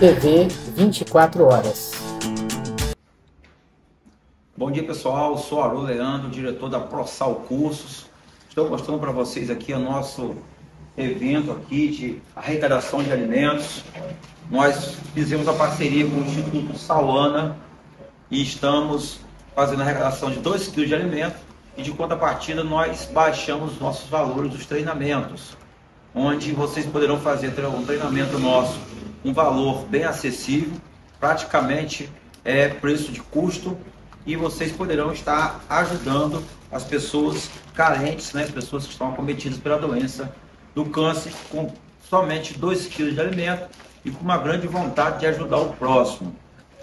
TV 24 horas. Bom dia pessoal, sou Aru Leandro, diretor da ProSal Cursos. Estou mostrando para vocês aqui o nosso evento aqui de arrecadação de alimentos. Nós fizemos a parceria com o Instituto Salana e estamos fazendo a arrecadação de 2 kg de alimento e de contrapartida nós baixamos nossos valores dos treinamentos, onde vocês poderão fazer um treinamento nosso um valor bem acessível, praticamente é preço de custo e vocês poderão estar ajudando as pessoas carentes, né, pessoas que estão acometidas pela doença do câncer com somente 2 quilos de alimento e com uma grande vontade de ajudar o próximo.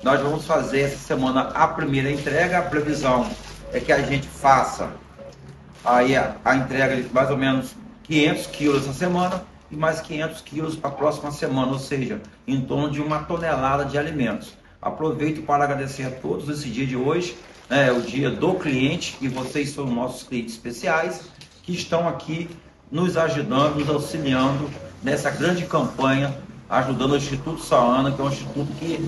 Nós vamos fazer essa semana a primeira entrega, a previsão é que a gente faça aí a, a entrega de mais ou menos 500 quilos essa semana e mais 500 quilos para a próxima semana, ou seja, em torno de uma tonelada de alimentos. Aproveito para agradecer a todos esse dia de hoje, né, o dia do cliente, e vocês são nossos clientes especiais, que estão aqui nos ajudando, nos auxiliando nessa grande campanha, ajudando o Instituto Saana, que é um instituto que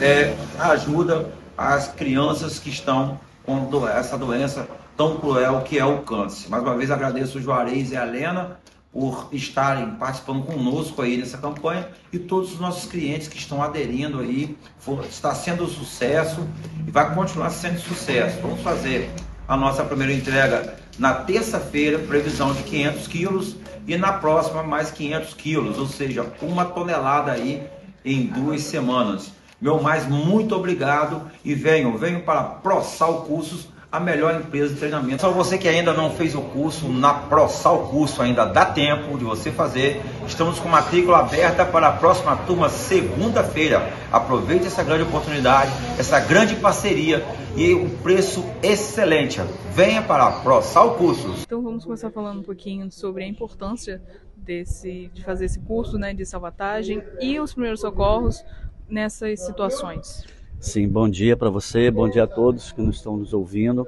é, ajuda as crianças que estão com essa doença tão cruel que é o câncer. Mais uma vez agradeço o Juarez e a Helena por estarem participando conosco aí nessa campanha e todos os nossos clientes que estão aderindo aí. For, está sendo um sucesso e vai continuar sendo sucesso. Vamos fazer a nossa primeira entrega na terça-feira, previsão de 500 quilos e na próxima mais 500 quilos, ou seja, uma tonelada aí em duas semanas. Meu mais muito obrigado e venham, venham para ProSal Cursos a melhor empresa de treinamento. Só você que ainda não fez o curso na ProSal Curso, ainda dá tempo de você fazer. Estamos com matrícula aberta para a próxima turma, segunda-feira. Aproveite essa grande oportunidade, essa grande parceria e um preço excelente. Venha para a ProSal Cursos. Então vamos começar falando um pouquinho sobre a importância desse, de fazer esse curso né, de salvatagem e os primeiros socorros nessas situações. Sim, bom dia para você, bom dia a todos que nos estão nos ouvindo.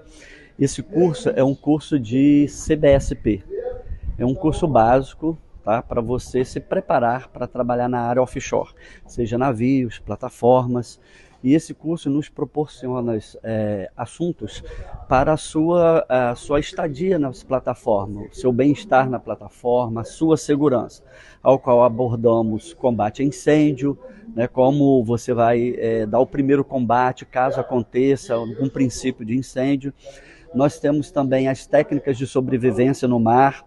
Esse curso é um curso de CBSP. É um curso básico tá, para você se preparar para trabalhar na área offshore, seja navios, plataformas. E esse curso nos proporciona é, assuntos para a sua, a sua estadia nas plataformas, seu bem-estar na plataforma, sua segurança, ao qual abordamos combate a incêndio, né, como você vai é, dar o primeiro combate caso aconteça algum princípio de incêndio. Nós temos também as técnicas de sobrevivência no mar.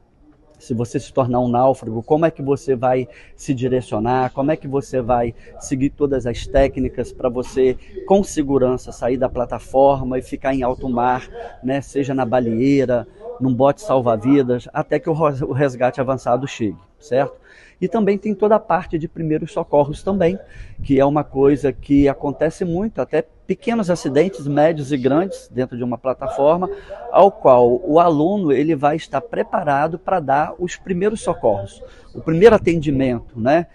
Se você se tornar um náufrago, como é que você vai se direcionar? Como é que você vai seguir todas as técnicas para você, com segurança, sair da plataforma e ficar em alto mar, né? seja na baleeira, num bote salva-vidas, até que o resgate avançado chegue, certo? E também tem toda a parte de primeiros socorros também, que é uma coisa que acontece muito, até pequenos acidentes, médios e grandes, dentro de uma plataforma, ao qual o aluno ele vai estar preparado para dar os primeiros socorros, o primeiro atendimento, né?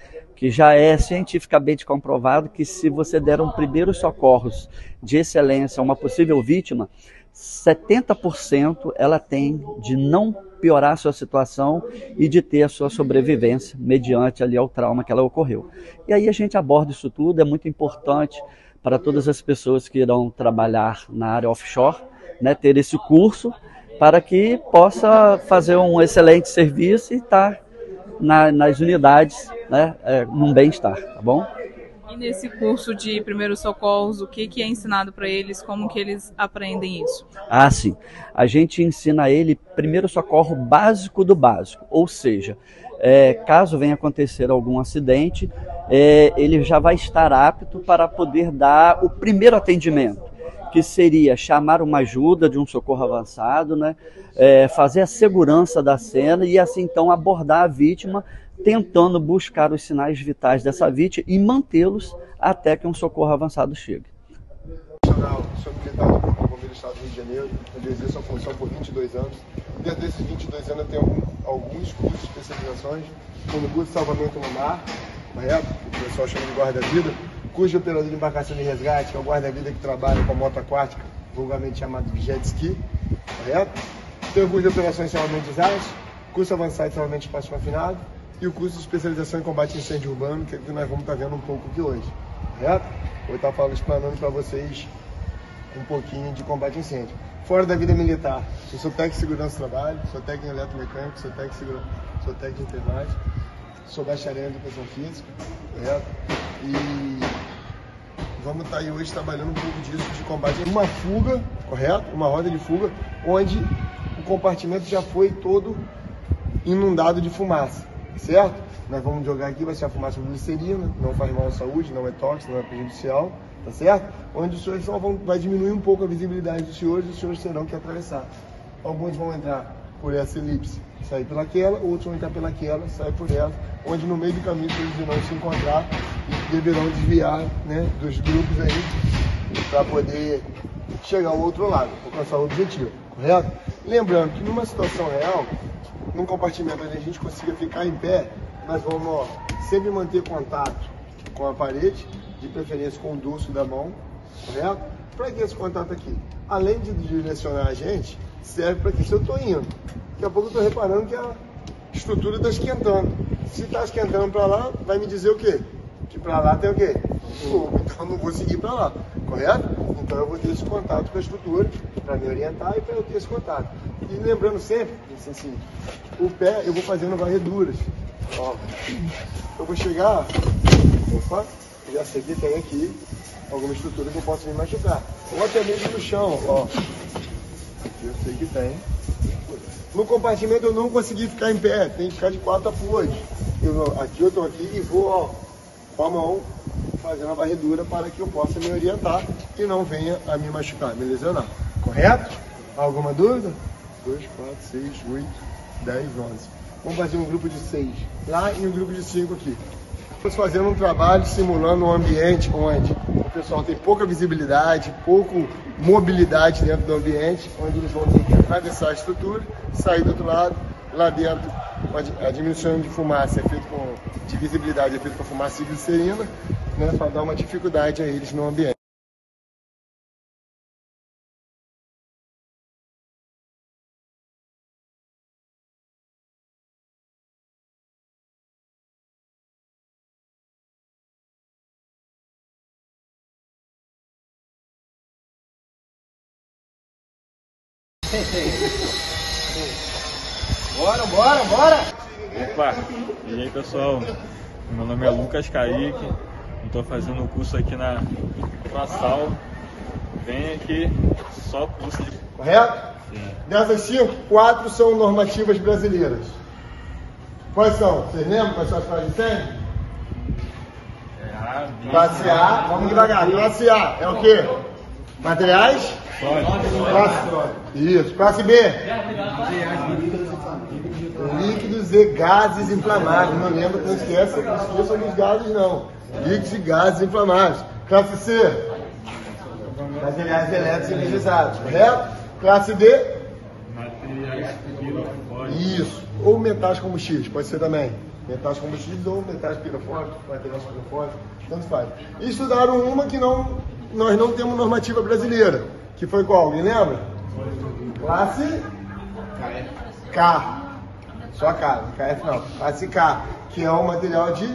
que já é cientificamente comprovado que se você der um primeiro socorros de excelência a uma possível vítima, 70% ela tem de não piorar a sua situação e de ter a sua sobrevivência mediante ali ao trauma que ela ocorreu. E aí a gente aborda isso tudo, é muito importante para todas as pessoas que irão trabalhar na área offshore, né, ter esse curso para que possa fazer um excelente serviço e estar na, nas unidades, né, é, num bem-estar, tá bom? E nesse curso de primeiros socorros, o que, que é ensinado para eles? Como que eles aprendem isso? Ah, sim. A gente ensina a ele primeiro socorro básico do básico, ou seja, é, caso venha acontecer algum acidente, é, ele já vai estar apto para poder dar o primeiro atendimento que seria chamar uma ajuda de um socorro avançado, né? É, fazer a segurança da cena e assim então abordar a vítima tentando buscar os sinais vitais dessa vítima e mantê-los até que um socorro avançado chegue. Sou militar do do Estado do Rio de Janeiro, onde exerço a função por 22 anos. Dentro desses 22 anos eu tenho alguns cursos de especializações, como o curso de salvamento no mar, correto? O pessoal chama de guarda-vida. Curso de operador de embarcação de resgate, que é o guarda-vida que trabalha com a moto aquática, vulgarmente chamado de jet ski, correto? Tenho curso de operações de salvamento de desastre, curso avançado de salvamento de espaço confinado, e o curso de especialização em combate a incêndio urbano, que é o que nós vamos estar vendo um pouco aqui hoje, correto? Vou estar falando, explanando para vocês um pouquinho de combate a incêndio. Fora da vida militar, eu sou técnico de segurança do trabalho, sou técnico em eletromecânico, sou técnico segura... sou técnico de enfermagem, sou bacharel em educação física, correto? E vamos estar aí hoje trabalhando um pouco disso de combate. Uma fuga, correto? Uma roda de fuga, onde o compartimento já foi todo inundado de fumaça, certo? Nós vamos jogar aqui, vai ser a fumaça de glicerina, não faz mal à saúde, não é tóxico, não é prejudicial, tá certo? Onde os senhores só vão, vai diminuir um pouco a visibilidade dos senhores os senhores terão que atravessar. Alguns vão entrar por essa elipse, sair pelaquela, outros vão entrar pelaquela, sair por ela, onde no meio do caminho eles irão se encontrar e deverão desviar né, dos grupos aí para poder chegar ao outro lado, alcançar o objetivo, correto? Lembrando que numa situação real, num compartimento onde a gente consiga ficar em pé, nós vamos ó, sempre manter contato com a parede, de preferência com o dorso da mão, correto? Para que esse contato aqui? Além de direcionar a gente, serve para que se eu estou indo, daqui a pouco eu estou reparando que a estrutura está esquentando. Se está esquentando para lá, vai me dizer o quê? Que para lá tem o quê? Então eu não vou seguir para lá, correto? Então eu vou ter esse contato com a estrutura para me orientar e para eu ter esse contato. E lembrando sempre, assim, o pé eu vou fazendo varreduras. Ó, eu vou chegar, opa, já sei que tem aqui alguma estrutura que eu posso me machucar. Ou até mesmo no chão, ó. Eu sei que tem. No compartimento eu não consegui ficar em pé, tem que ficar de quatro apoios. Eu, aqui eu estou aqui e vou ó, com a mão fazendo a varredura para que eu possa me orientar e não venha a me machucar, me lesionar. Correto? Alguma dúvida? 2, 4, 6, 8, 10, 11. Vamos fazer um grupo de 6 lá e um grupo de 5 aqui. Estamos fazendo um trabalho simulando um ambiente onde o pessoal tem pouca visibilidade, pouco mobilidade dentro do ambiente, onde eles vão ter que atravessar a estrutura, sair do outro lado, lá dentro a diminuição de fumaça é feita com de visibilidade é feita com fumaça e glicerina, né, para dar uma dificuldade a eles no ambiente. Bora, bora, bora! Opa! E aí pessoal, meu nome é Lucas Kaique, estou fazendo o curso aqui na Fassal. Vem aqui, só curso de. Correto? Sim. Dessas cinco, quatro são normativas brasileiras. Quais são? Vocês lembram quais são as frases de? É Classe A, vamos devagar. Classe A é o quê? Materiais? Classe, isso. Classe B? Líquidos e gases inflamáveis. Não lembra, não esqueça, não esqueçam dos gases não. Líquidos e gases inflamáveis. Classe C? Materiais elétricos energizados, correto? Classe D? materiais. Isso. Ou metais combustíveis, pode ser também. Metais combustíveis ou metais pirofólicos, materiais pirofólicos, tanto faz. E estudaram uma que não, nós não temos normativa brasileira, que foi qual? Alguém lembra? Classe K. Só K, KF não. Classe K, que é um material de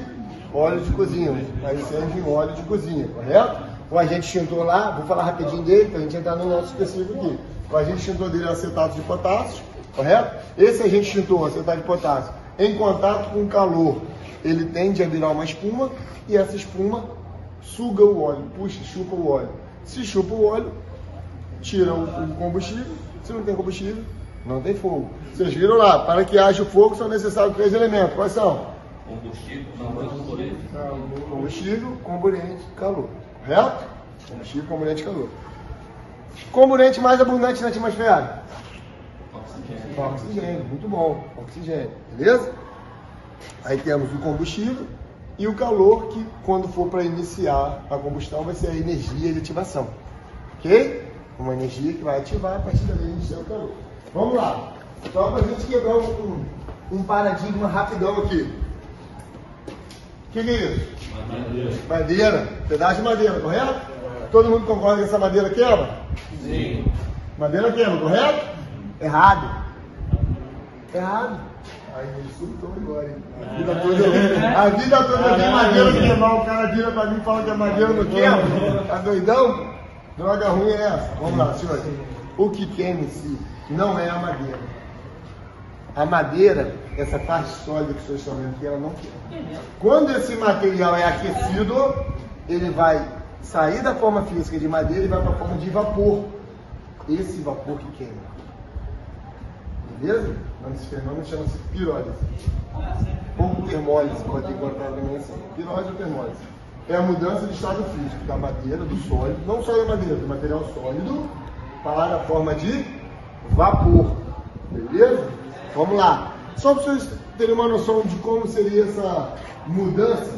óleo de cozinha, para incêndio em óleo de cozinha, correto? O agente extintor lá, vou falar rapidinho dele, para a gente entrar no nosso específico aqui. O agente extintor dele é acetato de potássio, correto? Esse agente extintor, acetato de potássio, em contato com o calor, ele tende a virar uma espuma e essa espuma suga o óleo, puxa, chupa o óleo. Se chupa o óleo, tira o, combustível. Se não tem combustível, não tem fogo. Vocês viram lá, para que haja o fogo são necessários três elementos. Quais são? Combustível, comburente, calor. Correto? Combustível, comburente, calor. Comburente mais abundante na atmosfera? Oxigênio. Oxigênio, muito bom. Oxigênio, beleza? Aí temos o combustível e o calor, que quando for para iniciar a combustão vai ser a energia de ativação. Ok? Uma energia que vai ativar a partir dali iniciar o calor. Vamos lá. Só para a gente quebrar um, um paradigma rapidão aqui. O que, que é isso? Madeira. Madeira. Pedaço de madeira, correto? Todo mundo concorda que essa madeira quebra? Sim. Madeira quebra, correto? Errado. Errado. Aí ele surtou agora? A vida toda, a vida toda eu vi madeira queimar, o cara vira pra mim e fala que a madeira não queima. Tá doidão? Droga ruim é essa? Vamos lá, senhores. O que queima em si não é a madeira. A madeira, essa parte sólida que vocês estão vendo aqui, ela não queima. Quando esse material é aquecido, ele vai sair da forma física de madeira e vai para a forma de vapor. Esse vapor que queima. Beleza? Esse fenômeno chama-se pirólise. Ou termólise, pode ter encontrado também assim. Pirólise ou termólise. É a mudança de estado físico da madeira, do sólido, não só da madeira, do material sólido, para a forma de vapor. Beleza? Vamos lá. Só para vocês terem uma noção de como seria essa mudança,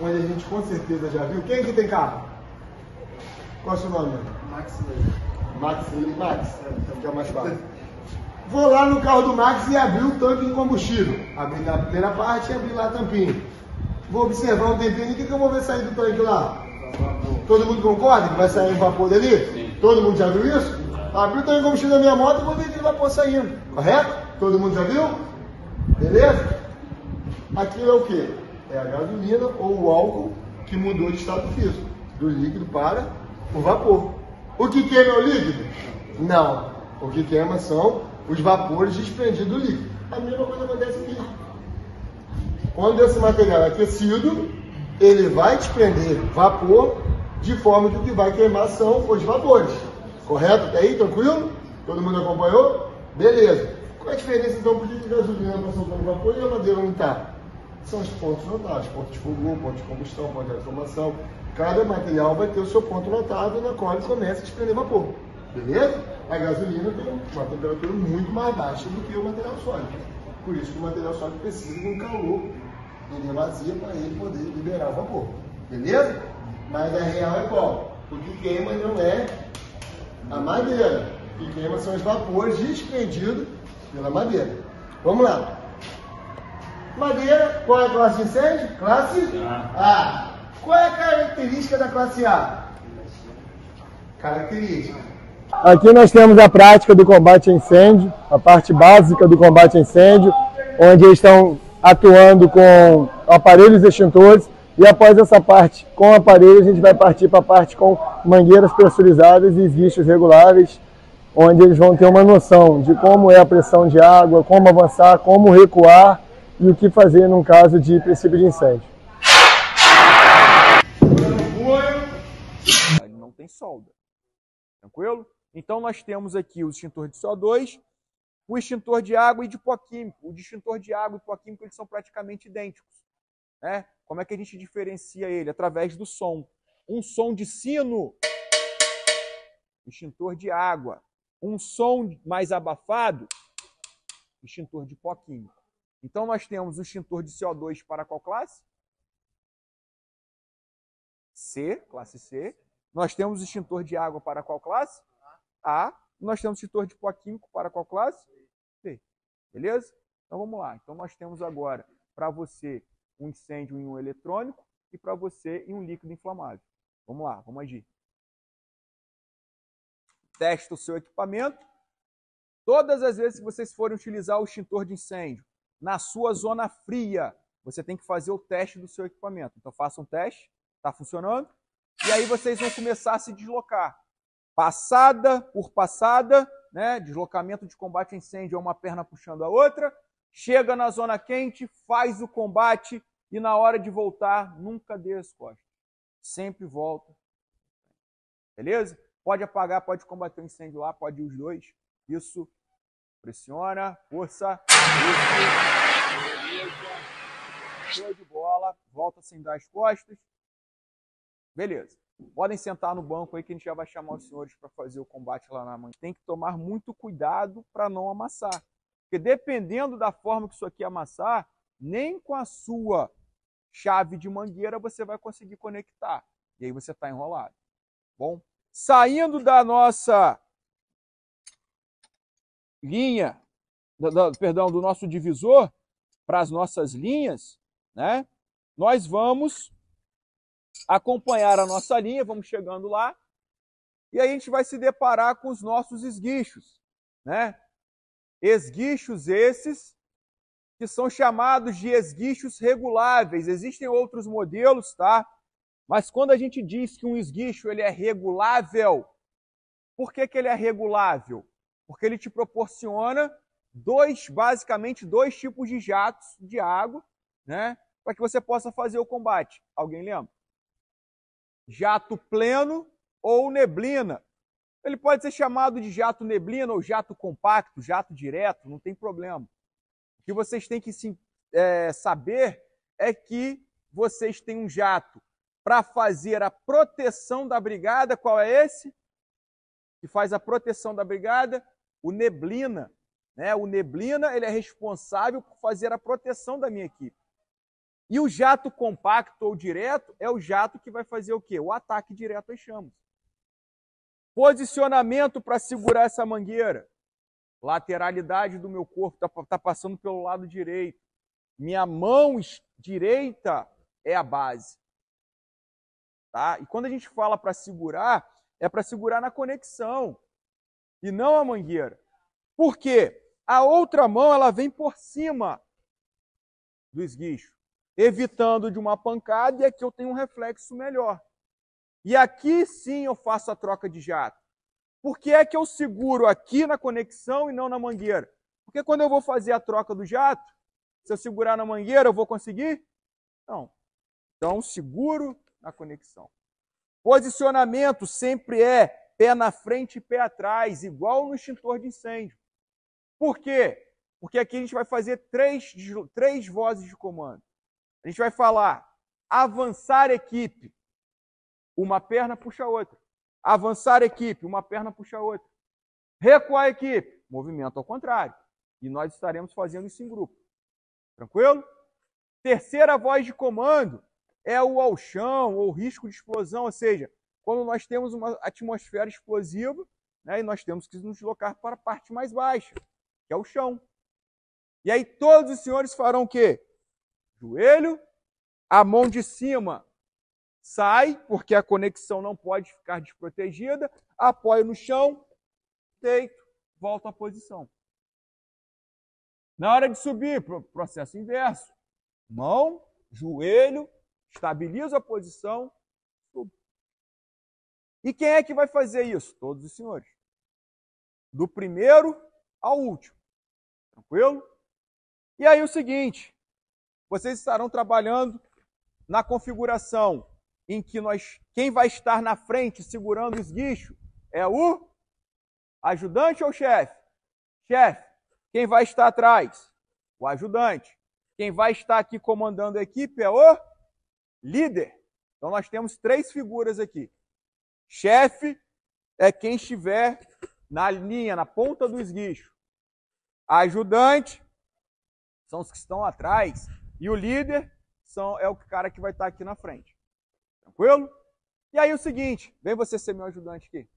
onde a gente com certeza já viu. Quem aqui tem carro? Qual é o seu nome? Max Max, Max, então que é mais fácil. Vou lá no carro do Max e abrir o tanque de combustível. Abrir na primeira parte e abrir lá a tampinha. Vou observar um tempinho. O que, que eu vou ver sair do tanque lá? Todo mundo concorda que vai sair um vapor dali? Sim. Todo mundo já viu isso? Abri o tanque de combustível da minha moto e vou ver aquele vapor saindo. Correto? Todo mundo já viu? Beleza? Aquilo é o que? É a gasolina ou o álcool que mudou de estado físico, do líquido para o vapor. O que queima é o líquido? Não. O que queima são os vapores desprendidos do líquido. A mesma coisa acontece aqui. Quando esse material é aquecido, ele vai desprender vapor de forma que o que vai queimar são os vapores. Correto? Até aí? Tranquilo? Todo mundo acompanhou? Beleza. Qual é a diferença então por que a gasolina está soltando vapor e a madeira não está? São os pontos notáveis, pontos de fogo, ponto de combustão, ponto de transformação. Cada material vai ter o seu ponto notável na qual ele começa a desprender vapor. Beleza? A gasolina tem uma temperatura muito mais baixa do que o material sólido. Por isso que o material sólido precisa de um calor em demasia para ele poder liberar o vapor. Beleza? Mas a real é qual? O que queima não é a madeira. O que queima são os vapores desprendidos pela madeira. Vamos lá. Madeira, qual é a classe de incêndio? Classe A. Qual é a característica da classe A? Característica. Aqui nós temos a prática do combate a incêndio, a parte básica do combate a incêndio, onde eles estão atuando com aparelhos extintores e após essa parte com aparelho a gente vai partir para a parte com mangueiras pressurizadas e esguichos reguláveis onde eles vão ter uma noção de como é a pressão de água, como avançar, como recuar e o que fazer num caso de princípio de incêndio. Não tem solda. Tranquilo? Então nós temos aqui o extintor de CO2, o extintor de água e de pó químico. O extintor de água e pó químico eles são praticamente idênticos. Né? Como é que a gente diferencia ele? Através do som. Um som de sino, extintor de água um som mais abafado, extintor de pó químico. Então nós temos o extintor de CO2 para qual classe? C, classe C. Nós temos o extintor de água para qual classe? A. Nós temos extintor de químico para qual classe? C. Beleza? Então vamos lá. Então nós temos agora para você um incêndio em um eletrônico e para você em um líquido inflamável. Vamos lá, vamos agir testa o seu equipamento. Todas as vezes que vocês forem utilizar o extintor de incêndio na sua zona fria, você tem que fazer o teste do seu equipamento. Então faça um teste, está funcionando, e aí vocês vão começar a se deslocar. Passada por passada, né? deslocamento de combate a incêndio é uma perna puxando a outra, chega na zona quente, faz o combate e na hora de voltar, nunca dê as costas. Sempre volta. Beleza? Pode apagar, pode combater o um incêndio lá, pode ir os dois. Isso. Pressiona, força. Isso. Show de bola. Volta sem dar as costas. Beleza. Podem sentar no banco aí que a gente já vai chamar os senhores para fazer o combate lá na manhã. Tem que tomar muito cuidado para não amassar. Porque dependendo da forma que isso aqui amassar, nem com a sua chave de mangueira você vai conseguir conectar. E aí você está enrolado. Bom? saindo da nossa linha, do, do, perdão, do nosso divisor para as nossas linhas, né? Nós vamos acompanhar a nossa linha, vamos chegando lá, e aí a gente vai se deparar com os nossos esguichos, né? Esguichos esses que são chamados de esguichos reguláveis. Existem outros modelos, tá? Mas quando a gente diz que um esguicho ele é regulável, por que, que ele é regulável? Porque ele te proporciona dois, basicamente, dois tipos de jatos de água, né? Para que você possa fazer o combate. Alguém lembra? Jato pleno ou neblina. Ele pode ser chamado de jato neblina ou jato compacto, jato direto, não tem problema. O que vocês têm que é, saber é que vocês têm um jato para fazer a proteção da brigada. Qual é esse? Que faz a proteção da brigada? O neblina. Né? O neblina ele é responsável por fazer a proteção da minha equipe. E o jato compacto ou direto é o jato que vai fazer o quê? O ataque direto às chamas. Posicionamento para segurar essa mangueira. Lateralidade do meu corpo está tá passando pelo lado direito. Minha mão direita é a base. Tá? E quando a gente fala para segurar, é para segurar na conexão e não a mangueira. Por quê? A outra mão ela vem por cima do esguicho, evitando de uma pancada e aqui eu tenho um reflexo melhor. E aqui sim eu faço a troca de jato. Por que é que eu seguro aqui na conexão e não na mangueira? Porque quando eu vou fazer a troca do jato, se eu segurar na mangueira, eu vou conseguir? Não. Então, seguro na conexão. Posicionamento sempre é pé na frente e pé atrás, igual no extintor de incêndio. Por quê? Porque aqui a gente vai fazer três, três vozes de comando. A gente vai falar avançar equipe, uma perna puxa a outra. Avançar equipe, uma perna puxa a outra. Recuar equipe, movimento ao contrário. E nós estaremos fazendo isso em grupo. Tranquilo? Terceira voz de comando é o ao chão ou risco de explosão, ou seja, quando nós temos uma atmosfera explosiva né, e nós temos que nos deslocar para a parte mais baixa, que é o chão. E aí todos os senhores farão o quê? Joelho, a mão de cima sai, porque a conexão não pode ficar desprotegida, apoio no chão, deito, volta à posição. Na hora de subir, processo inverso. Mão, joelho, estabiliza a posição, subo. E quem é que vai fazer isso? Todos os senhores. Do primeiro ao último. Tranquilo? E aí o seguinte, vocês estarão trabalhando na configuração em que nós, quem vai estar na frente segurando o esguicho é o ajudante ou chefe? Chefe. Quem vai estar atrás? O ajudante. Quem vai estar aqui comandando a equipe é o líder. Então nós temos três figuras aqui. Chefe é quem estiver na linha, na ponta do esguicho. Ajudante são os que estão atrás. E o líder são, é o cara que vai estar aqui na frente. Tranquilo? E aí o seguinte, vem você ser meu ajudante aqui.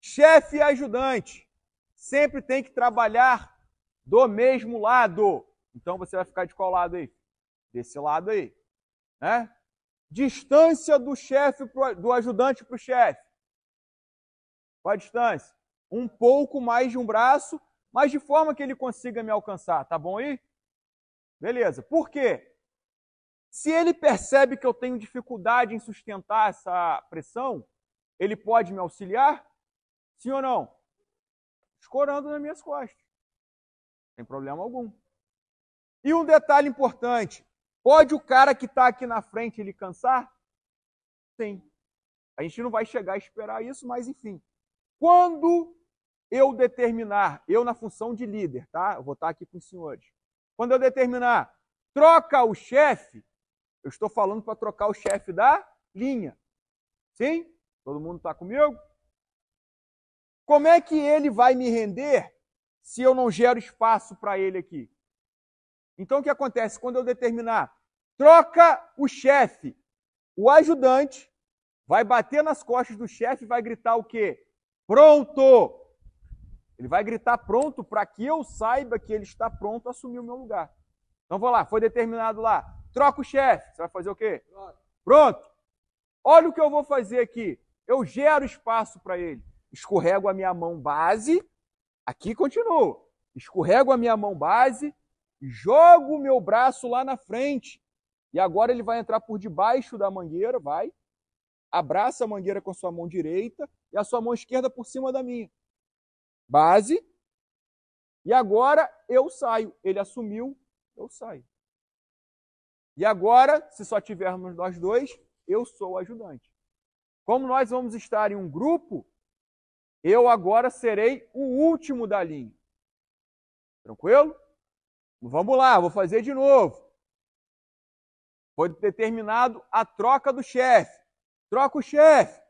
Chefe e ajudante sempre tem que trabalhar do mesmo lado. Então você vai ficar de qual lado aí? Desse lado aí. Né? Distância do chefe, do ajudante para o chefe. Qual a distância? Um pouco mais de um braço, mas de forma que ele consiga me alcançar. Tá bom aí? Beleza. Por quê? Se ele percebe que eu tenho dificuldade em sustentar essa pressão, ele pode me auxiliar? Sim ou não? Escorando nas minhas costas. Sem problema algum. E um detalhe importante: pode o cara que está aqui na frente ele cansar? Sim. A gente não vai chegar a esperar isso, mas enfim. Quando eu determinar, eu na função de líder, tá? Eu vou estar aqui com os senhores. Quando eu determinar, troca o chefe, eu estou falando para trocar o chefe da linha. Sim? Todo mundo está comigo? Como é que ele vai me render se eu não gero espaço para ele aqui? Então o que acontece? Quando eu determinar, troca o chefe, o ajudante vai bater nas costas do chefe e vai gritar o quê? Pronto! Ele vai gritar pronto para que eu saiba que ele está pronto a assumir o meu lugar. Então vou lá, foi determinado lá. Troca o chefe. Você vai fazer o quê? Pronto. Olha o que eu vou fazer aqui. Eu gero espaço para ele. Escorrego a minha mão base. Aqui continuo. escorrego a minha mão base, jogo o meu braço lá na frente. E agora ele vai entrar por debaixo da mangueira, vai. Abraça a mangueira com a sua mão direita e a sua mão esquerda por cima da minha. Base. E agora eu saio. Ele assumiu, eu saio. E agora, se só tivermos nós dois, eu sou o ajudante. Como nós vamos estar em um grupo, eu agora serei o último da linha. Tranquilo? Vamos lá, vou fazer de novo. Foi determinado a troca do chefe. Troca o chefe.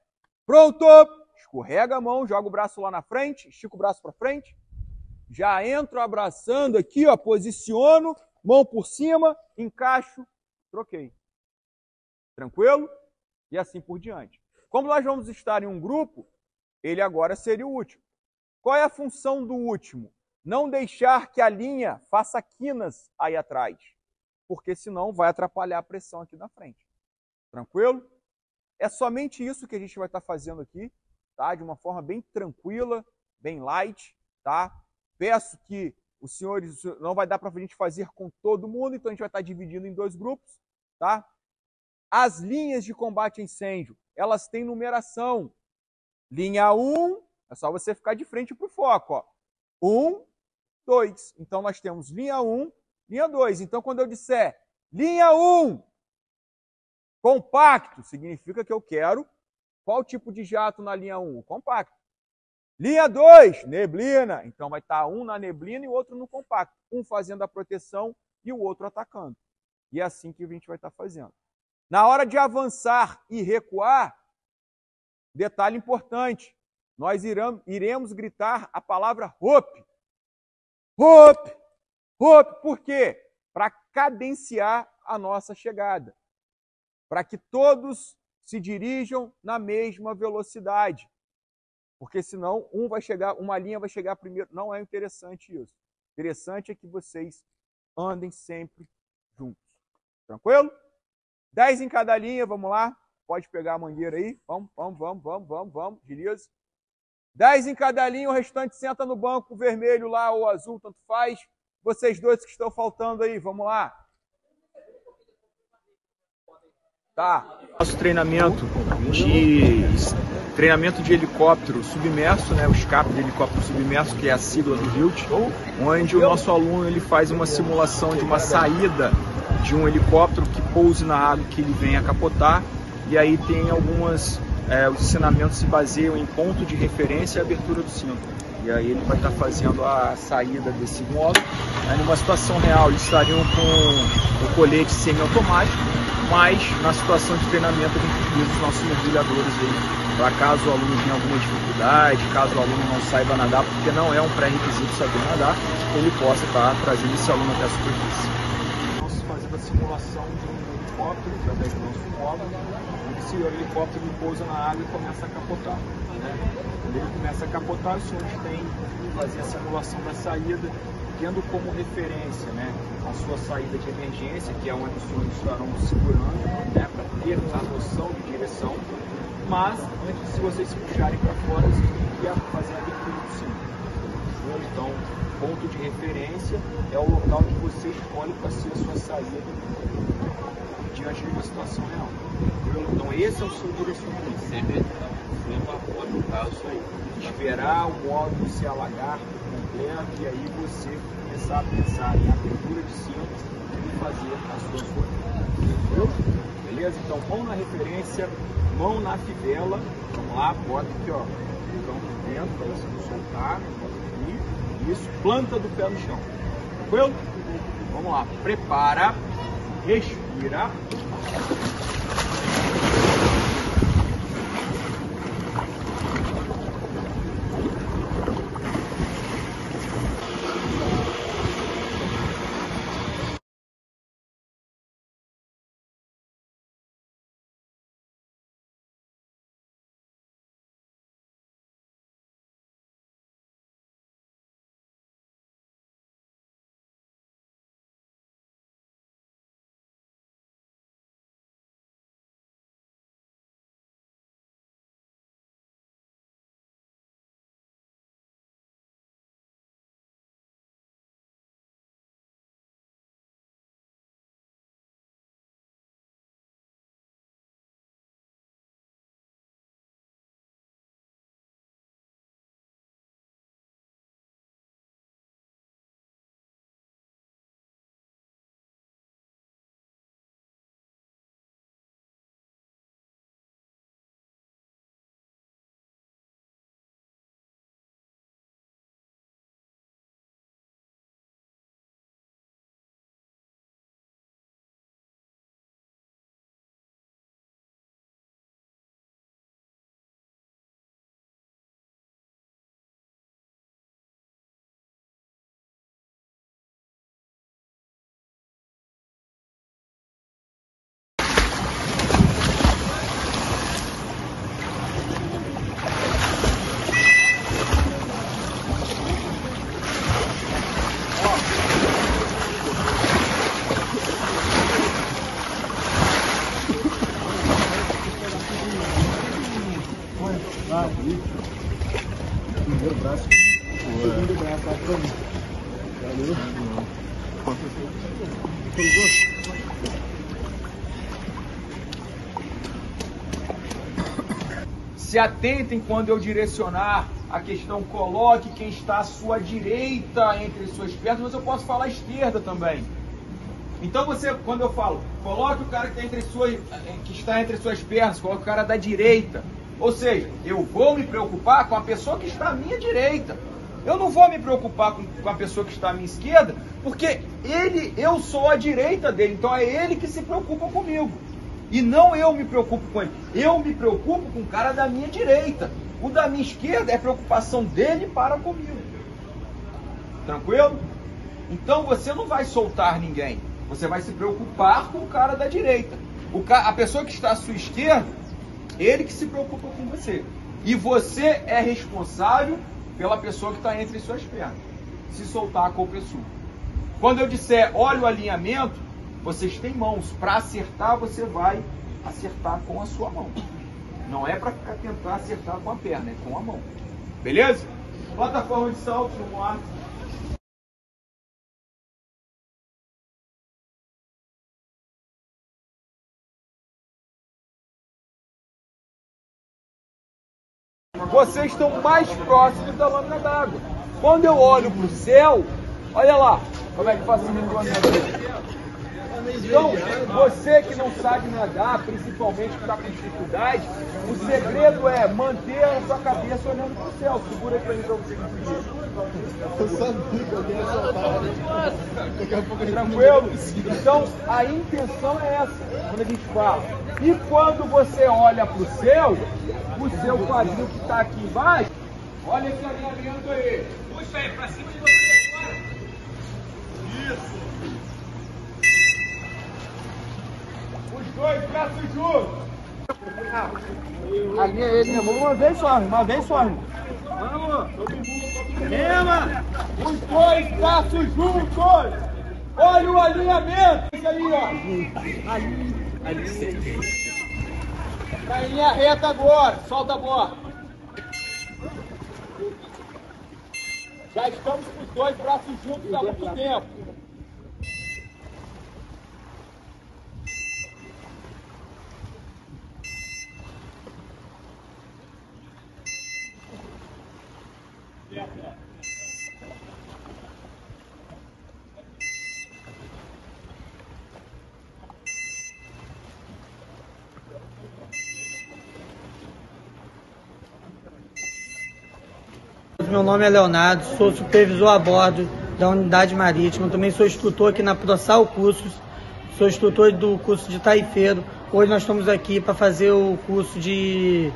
Pronto! Escorrega a mão, joga o braço lá na frente, estica o braço para frente. Já entro abraçando aqui, ó, posiciono, mão por cima, encaixo, troquei. Tranquilo? E assim por diante. Como nós vamos estar em um grupo, ele agora seria o último. Qual é a função do último? Não deixar que a linha faça quinas aí atrás, porque senão vai atrapalhar a pressão aqui na frente. Tranquilo? É somente isso que a gente vai estar fazendo aqui, tá? De uma forma bem tranquila, bem light, tá? Peço que os senhores não vai dar para a gente fazer com todo mundo, então a gente vai estar dividindo em dois grupos, tá? As linhas de combate a incêndio, elas têm numeração. Linha 1, é só você ficar de frente para o foco, ó. 1, 2. Então nós temos linha 1, linha 2. Então quando eu disser linha 1, compacto, significa que eu quero qual tipo de jato na linha 1? Compacto. Linha 2, neblina. Então vai estar um na neblina e o outro no compacto. Um fazendo a proteção e o outro atacando. E é assim que a gente vai estar fazendo. Na hora de avançar e recuar, detalhe importante, nós iremos gritar a palavra hope. Hope! Hope, por quê? Para cadenciar a nossa chegada. Para que todos se dirijam na mesma velocidade. Porque senão um vai chegar, uma linha vai chegar primeiro. Não é interessante isso. Interessante é que vocês andem sempre juntos. Tranquilo? Dez em cada linha, vamos lá. Pode pegar a mangueira aí. Vamos, vamos, vamos, vamos, vamos, vamos. Beleza? Dez em cada linha, o restante senta no banco vermelho lá ou azul, tanto faz. Vocês dois que estão faltando aí, vamos lá. Tá. Nosso treinamento de treinamento de helicóptero submerso, né, o escape de helicóptero submerso, que é a sigla do HILT, onde o nosso aluno ele faz uma simulação de uma saída de um helicóptero que pouse na água que ele venha capotar, e aí tem algumas, é, os ensinamentos se baseiam em ponto de referência e abertura do cinto. E aí ele vai estar fazendo a saída desse módulo. Aí numa situação real eles estariam com o colete semiautomático, mas na situação de treinamento a gente utiliza os nossos mergulhadores aí para caso o aluno tenha alguma dificuldade, caso o aluno não saiba nadar, porque não é um pré-requisito saber nadar, ele possa estar trazendo esse aluno até a superfície. Nós fazendo a simulação de um helicóptero através do nosso módulo, esse helicóptero pousa na água e começa a capotar. Né? Quando ele começa a capotar, os senhores têm que fazer a simulação da saída, tendo como referência né, a sua saída de emergência, que é onde os senhores estarão segurando, né, para ter a noção de direção mas antes se vocês se puxarem para fora, vocês têm que fazer a abertura do. Então, ponto de referência é o local que você escolhe para ser a sua saída diante de uma situação real. Então, esse é o seu direcionamento. Sempre vapor no caso aí. Esperar o módulo se alagar completo e aí você começar a pensar em abertura de cinto e fazer a sua formação. Beleza? Então, mão na referência, mão na fivela. Vamos lá, bota aqui, ó. Então, dentro, para você não soltar. Isso, planta do pé no chão. Tranquilo? Vamos lá, prepara, respira. Pra mim. Valeu. Se atentem quando eu direcionar a questão, coloque quem está à sua direita entre suas pernas, mas eu posso falar esquerda também. Então você, quando eu falo, coloque o cara que, está entre suas, que está entre suas pernas, coloque o cara da direita. Ou seja, eu vou me preocupar com a pessoa que está à minha direita. Eu não vou me preocupar com, com a pessoa que está à minha esquerda, porque ele, eu sou a direita dele, então é ele que se preocupa comigo. E não eu me preocupo com ele. Eu me preocupo com o cara da minha direita. O da minha esquerda é preocupação dele para comigo. Tranquilo? Então você não vai soltar ninguém. Você vai se preocupar com o cara da direita. O ca... A pessoa que está à sua esquerda, ele que se preocupa com você. E você é responsável pela pessoa que está entre suas pernas. Se soltar a culpa é sua. Quando eu disser olha o alinhamento, vocês têm mãos. Para acertar, você vai acertar com a sua mão. Não é para tentar acertar com a perna, é com a mão. Beleza? Plataforma de salto no ar. Vocês estão mais próximos da lâmina d'água. Quando eu olho para o céu, olha lá como é que facilita o andamento. Então, você que não sabe nadar, principalmente que está com dificuldade, o segredo é manter a sua cabeça olhando para o céu. Segura aí para mim para você Eu sabia que alguém ia soltar. Pouco Tranquilo? Então, a intenção é essa, quando a gente fala. E quando você olha para o céu, o seu quadril que está aqui embaixo, olha esse alinhamento aí. Puxa aí, para cima de você, fora. Isso. Os dois braços juntos. Alinha ele, meu irmão. Uma vez só, uma vez só. Vamos. Rema. Os dois braços juntos. Olha o alinhamento. Isso aí, ó. Ali. Ali. Tá em linha reta agora. Solta a bola. Já estamos com os dois braços juntos há muito tempo. Meu nome é Leonardo, sou supervisor a bordo da unidade marítima, também sou instrutor aqui na ProSal Cursos, sou instrutor do curso de taifeiro. Hoje nós estamos aqui para fazer o curso de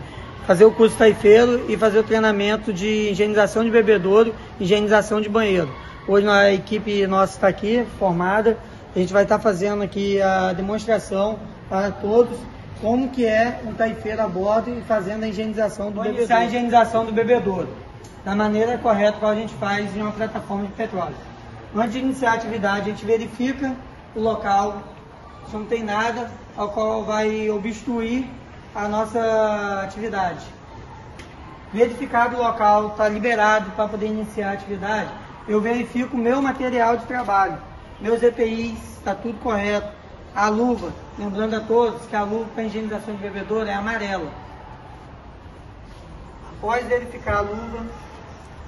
fazer o curso taifeiro e fazer o treinamento de higienização de bebedouro, higienização de banheiro. Hoje a equipe nossa está aqui formada, a gente vai estar fazendo aqui a demonstração para todos como que é um taifeiro a bordo e fazendo a higienização do bebedouro. a higienização do bebedouro da maneira correta que a gente faz em uma plataforma de petróleo. Antes de iniciar a atividade, a gente verifica o local, se não tem nada ao qual vai obstruir a nossa atividade. Verificado o local, está liberado para poder iniciar a atividade, eu verifico o meu material de trabalho, meus EPIs, está tudo correto. A luva, lembrando a todos que a luva para higienização de bebedouro é amarela. Após verificar a luva,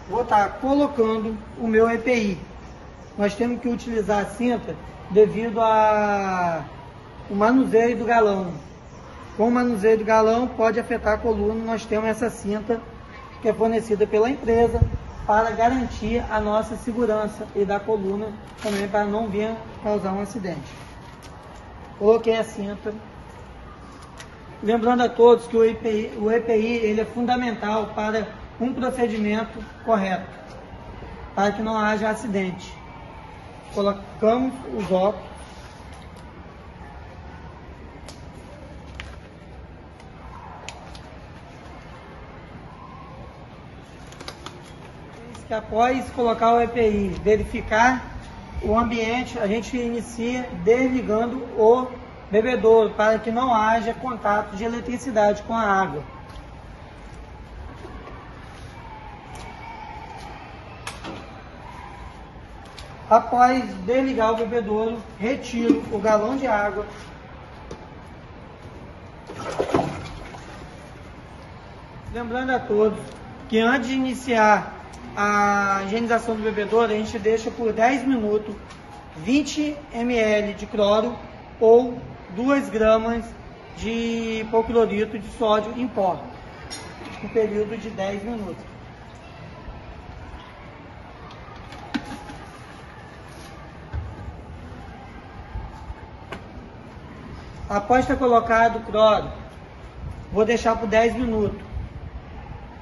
vou estar colocando o meu EPI. Nós temos que utilizar a cinta devido ao manuseio do galão. Com o manuseio do galão pode afetar a coluna, nós temos essa cinta que é fornecida pela empresa para garantir a nossa segurança e da coluna também para não vir causar um acidente. Coloquei a cinta. Lembrando a todos que o EPI, o EPI ele é fundamental para um procedimento correto, para que não haja acidente. Colocamos os óculos. Que após colocar o EPI, verificar o ambiente, a gente inicia desligando o bebedouro para que não haja contato de eletricidade com a água. Após desligar o bebedouro, retiro o galão de água. Lembrando a todos que antes de iniciar a higienização do bebedouro, a gente deixa por 10 minutos 20 ml de cloro ou 2 gramas de hipoclorito de sódio em pó, por período de 10 minutos. Após ter colocado o cloro, vou deixar por 10 minutos.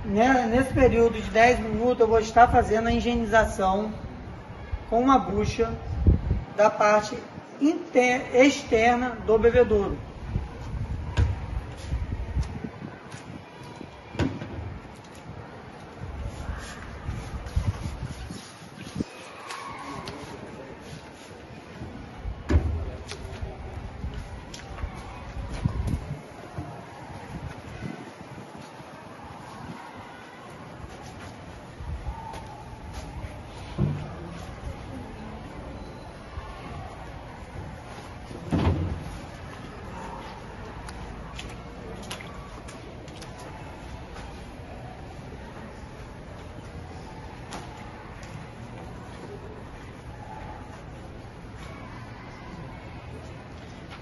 Né, nesse período de 10 minutos eu vou estar fazendo a higienização com uma bucha da parte externa do bebedouro.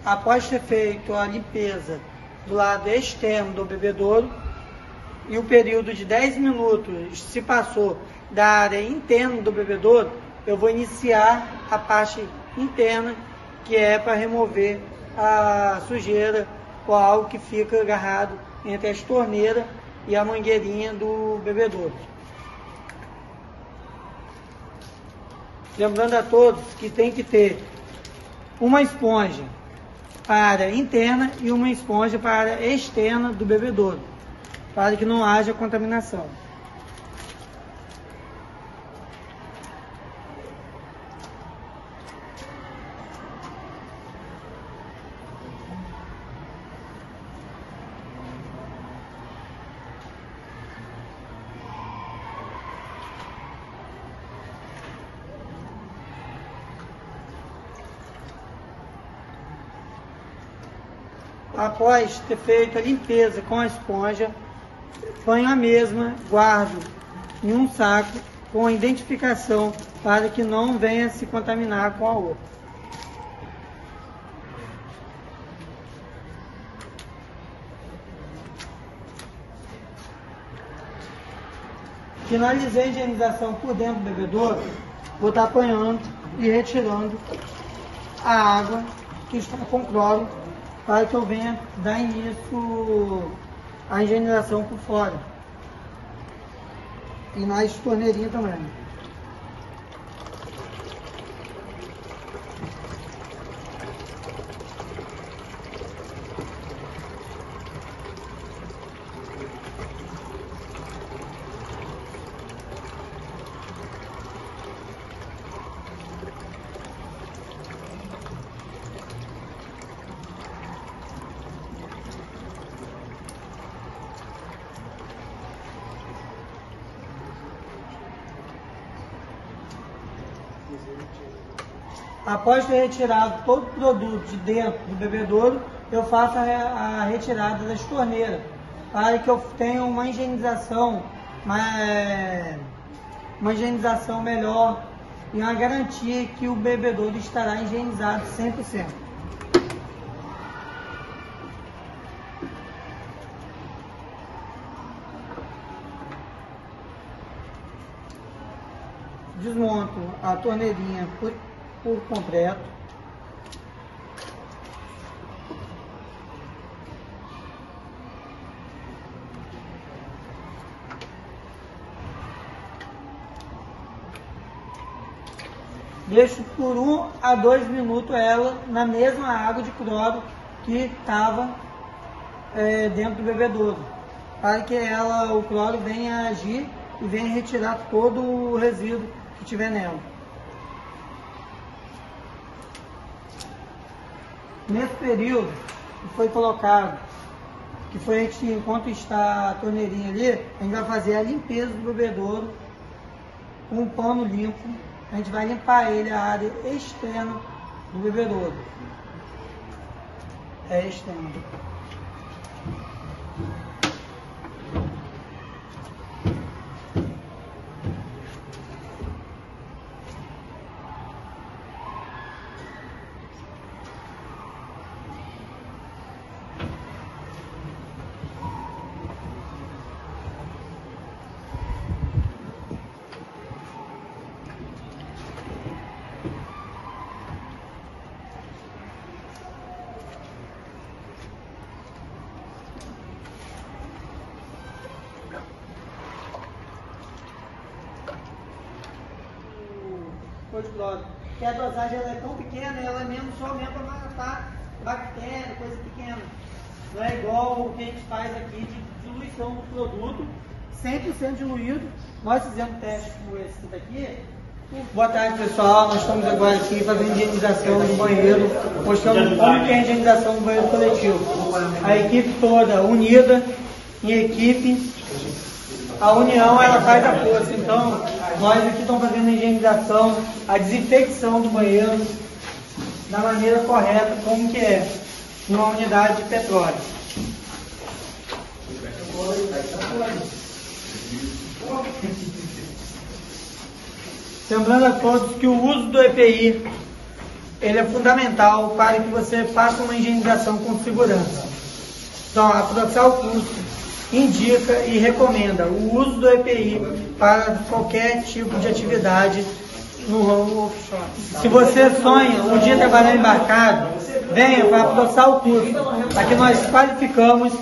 Após ter feito a limpeza do lado externo do bebedouro e o período de 10 minutos se passou da área interna do bebedouro, eu vou iniciar a parte interna, que é para remover a sujeira ou algo que fica agarrado entre as torneiras e a mangueirinha do bebedouro. Lembrando a todos que tem que ter uma esponja para área interna e uma esponja para área externa do bebedouro, para que não haja contaminação. Após ter feito a limpeza com a esponja, ponho a mesma, guardo em um saco com identificação para que não venha se contaminar com a outra. Finalizei a higienização por dentro do bebedouro, vou estar apanhando e retirando a água que está com cloro para que eu venha dar início à higienização por fora. E nas torneirinhas também. Após ter retirado todo o produto de dentro do bebedouro, eu faço a, retirada das torneiras, para que eu tenha uma higienização, uma, uma higienização melhor e uma garantia que o bebedouro estará higienizado 100%. A torneirinha por por completo. Deixo por um a dois minutos ela na mesma água de cloro que estava é, dentro do bebedouro, para que ela, o cloro venha agir e venha retirar todo o resíduo que tiver nela. Nesse período que foi colocado, que foi enquanto está a torneirinha ali, a gente vai fazer a limpeza do bebedouro com um pano limpo a gente vai limpar ele, a área externa do bebedouro. É externa. cloro. Porque a dosagem ela é tão pequena, ela é mesmo só mesmo para matar bactéria, coisa pequena. Não é igual o que a gente faz aqui de diluição do produto, 100% diluído. Nós fizemos teste com esse daqui. Boa tarde pessoal, nós estamos agora aqui fazendo higienização do banheiro, mostrando como que é a higienização do banheiro coletivo. A equipe toda unida, em equipe, a união ela faz a força. Então, nós aqui estamos fazendo a higienização, a desinfecção do banheiro da maneira correta, como que é, numa unidade de petróleo. Lembrando a todos que o uso do EPI ele é fundamental para que você faça uma higienização com segurança. Então, a Proxal Custo indica e recomenda o uso do EPI para qualquer tipo de atividade no ramo offshore. Se você sonha um dia trabalhar embarcado, venha para adoçar o curso. Aqui nós qualificamos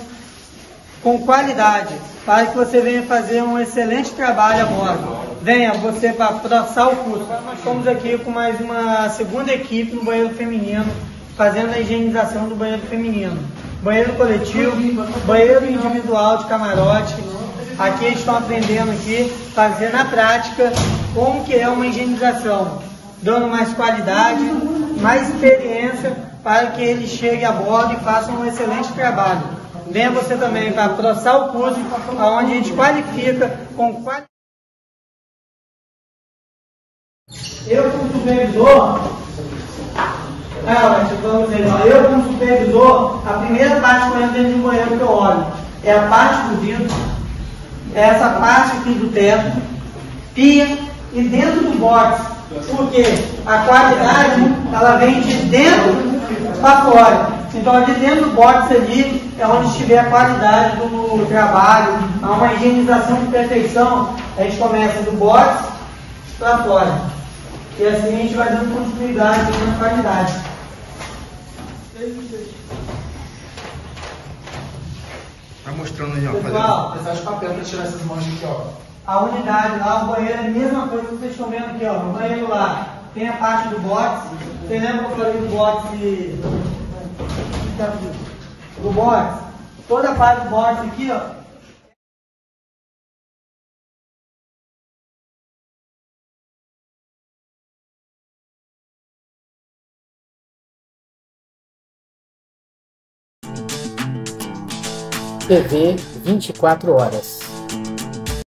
com qualidade para que você venha fazer um excelente trabalho a bordo. Venha você para adoçar o curso. Nós estamos aqui com mais uma segunda equipe no banheiro feminino, fazendo a higienização do banheiro feminino banheiro coletivo, banheiro individual de camarote. Aqui eles estão aprendendo aqui, fazer na prática como que é uma higienização, dando mais qualidade, mais experiência para que eles cheguem a bordo e façam um excelente trabalho. Venha você também para processar o curso, onde a gente qualifica com qualidade. Eu, como supervisor, dizer, eu como supervisor, a primeira parte que eu dentro de banheiro que eu olho é a parte do vidro, é essa parte aqui do teto, pia e dentro do box. Porque a qualidade ela vem de dentro para fora. Então ali dentro do box ali é onde estiver a qualidade do trabalho, há uma higienização de perfeição, a gente começa do box para fora. E assim a gente vai dando continuidade na qualidade. Tá mostrando aí, ó. Pessoal, precisar de papel para tirar essas manchas aqui, ó. A unidade lá, o banheiro é a mesma coisa que vocês estão vendo aqui, ó. O banheiro lá tem a parte do box. Você lembra que eu falei do box do box? Toda a parte do box aqui, ó, TV 24 horas.